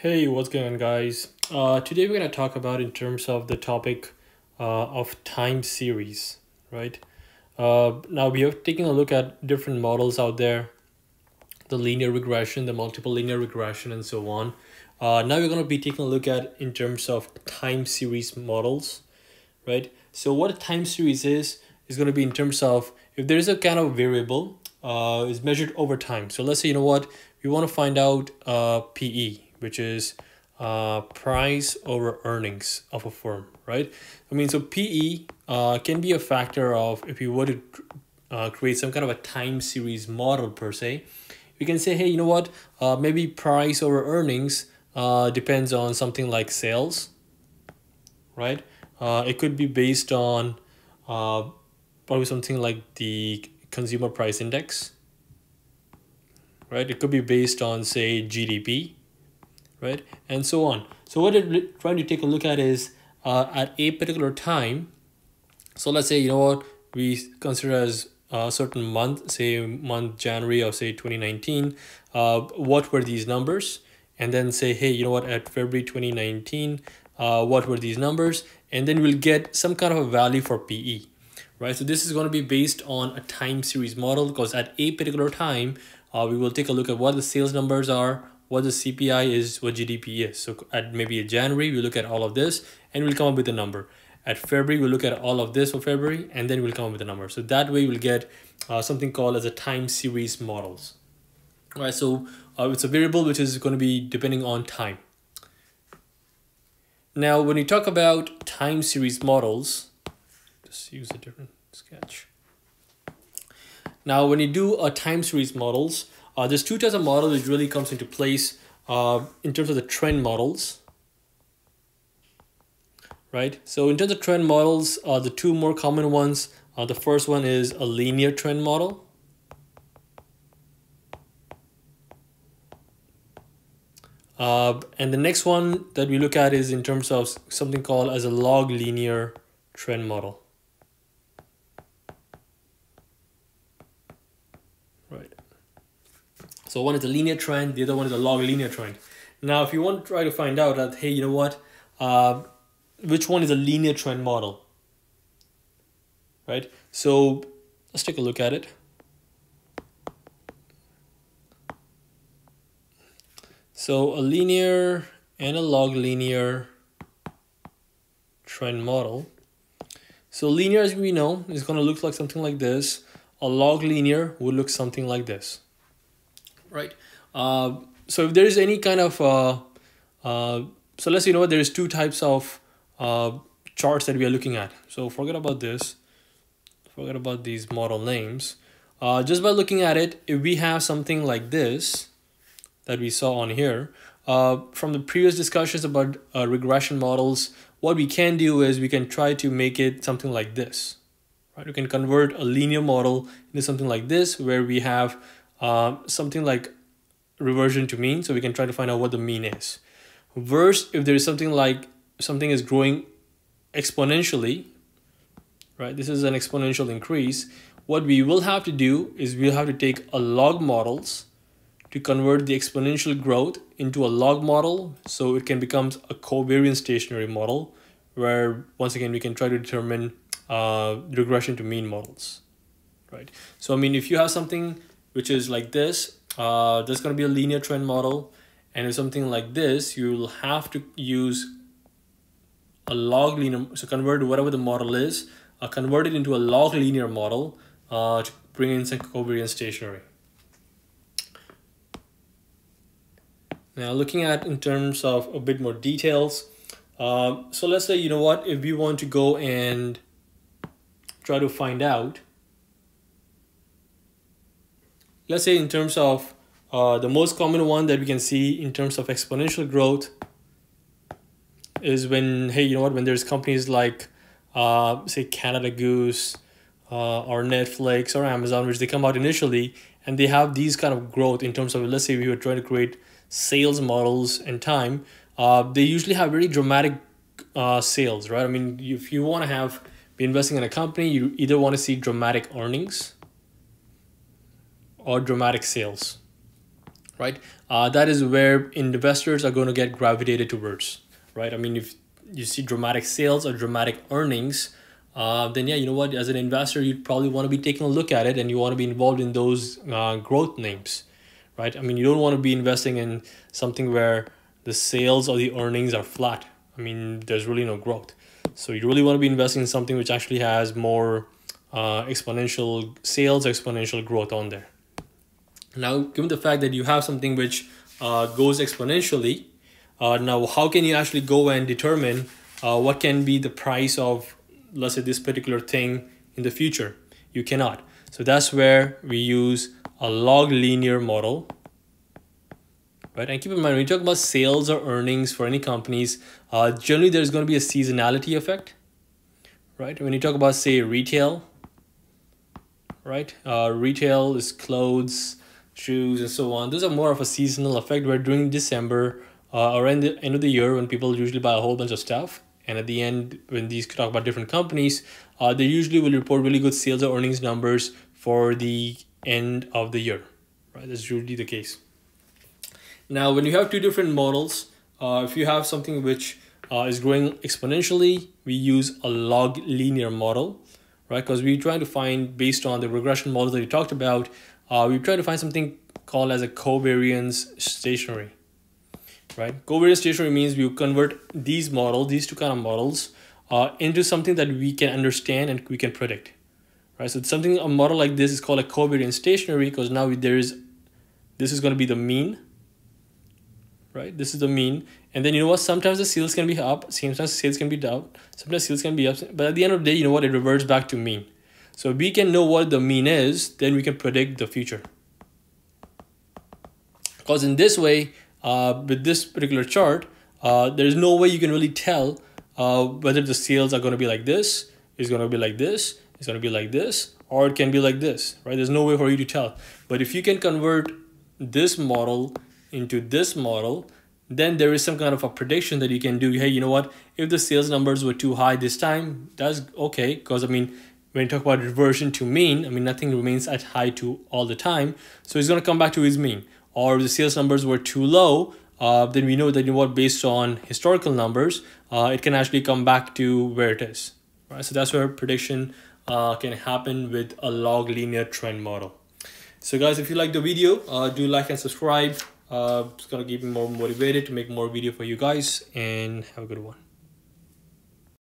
Hey, what's going on, guys? Uh, today we're going to talk about in terms of the topic uh, of time series, right? Uh, now we are taking a look at different models out there, the linear regression, the multiple linear regression, and so on. Uh, now we're going to be taking a look at in terms of time series models, right? So what a time series is, is going to be in terms of if there is a kind of variable uh, is measured over time. So let's say, you know what, we want to find out uh, PE, which is uh, price over earnings of a firm, right? I mean, so PE uh, can be a factor of if you were to uh, create some kind of a time series model per se, we can say, hey, you know what, uh, maybe price over earnings uh, depends on something like sales, right? Uh, it could be based on uh, probably something like the consumer price index, right? It could be based on, say, GDP, right? And so on. So what we're trying to take a look at is uh, at a particular time. So let's say, you know what, we consider as a certain month, say month January of say 2019, uh, what were these numbers? And then say, hey, you know what, at February 2019, uh, what were these numbers? And then we'll get some kind of a value for PE, right? So this is going to be based on a time series model because at a particular time, uh, we will take a look at what the sales numbers are, what the CPI is, what GDP is. So at maybe in January, we look at all of this and we'll come up with a number. At February, we'll look at all of this for February and then we'll come up with a number. So that way we'll get uh, something called as a time series models. All right, so uh, it's a variable which is going to be depending on time. Now, when you talk about time series models, just use a different sketch. Now, when you do a time series models, uh, there's two types of model which really comes into place uh, in terms of the trend models. Right, so in terms of trend models, uh, the two more common ones, uh, the first one is a linear trend model. Uh, and the next one that we look at is in terms of something called as a log linear trend model. So one is a linear trend, the other one is a log linear trend. Now, if you want to try to find out that, hey, you know what, uh, which one is a linear trend model, right? So let's take a look at it. So a linear and a log linear trend model. So linear, as we know, is going to look like something like this. A log linear would look something like this right? Uh, so if there is any kind of, uh, uh, so let's you know there's two types of uh, charts that we are looking at. So forget about this, forget about these model names. Uh, just by looking at it, if we have something like this that we saw on here, uh, from the previous discussions about uh, regression models, what we can do is we can try to make it something like this. Right? We can convert a linear model into something like this, where we have uh, something like reversion to mean so we can try to find out what the mean is. Verse if there is something like something is growing exponentially right this is an exponential increase what we will have to do is we'll have to take a log models to convert the exponential growth into a log model so it can become a covariance stationary model where once again we can try to determine uh, regression to mean models right? So i mean if you have something which is like this. Uh, there's going to be a linear trend model. And if something like this, you'll have to use a log linear, so convert whatever the model is, uh, convert it into a log linear model uh, to bring in some covariance stationary. Now looking at in terms of a bit more details, uh, so let's say, you know what, if we want to go and try to find out let's say in terms of uh, the most common one that we can see in terms of exponential growth is when hey you know what when there's companies like uh, say Canada Goose uh, or Netflix or Amazon which they come out initially and they have these kind of growth in terms of let's say we were trying to create sales models in time uh, they usually have very dramatic uh, sales right? I mean if you want to have be investing in a company you either want to see dramatic earnings or dramatic sales right? Uh, that is where investors are going to get gravitated towards, right? I mean, if you see dramatic sales or dramatic earnings, uh, then yeah, you know what? As an investor, you'd probably want to be taking a look at it, and you want to be involved in those uh, growth names, right? I mean, you don't want to be investing in something where the sales or the earnings are flat. I mean, there's really no growth. So you really want to be investing in something which actually has more uh, exponential sales, exponential growth on there. Now, given the fact that you have something which uh, goes exponentially, uh, now how can you actually go and determine uh, what can be the price of, let's say, this particular thing in the future? You cannot. So that's where we use a log linear model. Right, and keep in mind when you talk about sales or earnings for any companies, uh, generally there's going to be a seasonality effect. Right, when you talk about say retail, right, uh, retail is clothes, shoes and so on. Those are more of a seasonal effect where during december uh, around the end of the year when people usually buy a whole bunch of stuff and at the end when these talk about different companies uh, they usually will report really good sales or earnings numbers for the end of the year right? That's usually the case. Now when you have two different models uh, if you have something which uh, is growing exponentially we use a log linear model right? Because we're trying to find based on the regression model that we talked about uh, we try to find something called as a covariance stationary right? Covariance stationary means we convert these models these two kind of models uh, into something that we can understand and we can predict right? So something a model like this is called a covariance stationary because now there is this is going to be the mean right? This is the mean. And then you know what? Sometimes the sales can be up sometimes sales can be down sometimes sales can be up but at the end of the day you know what? It reverts back to mean so we can know what the mean is, then we can predict the future. Because in this way, uh, with this particular chart, uh, there's no way you can really tell uh, whether the sales are going to be like this, is going to be like this, it's going to be like this, or it can be like this, right? There's no way for you to tell. But if you can convert this model into this model, then there is some kind of a prediction that you can do. Hey, you know what? If the sales numbers were too high this time, that's okay. Because I mean, when you talk about reversion to mean, I mean, nothing remains at high to all the time. So he's going to come back to his mean. Or if the sales numbers were too low, uh, then we know that you know what, based on historical numbers, uh, it can actually come back to where it is. Right? So that's where prediction uh, can happen with a log linear trend model. So guys, if you like the video, uh, do like and subscribe. Uh, it's gonna keep me more motivated to make more video for you guys and have a good one.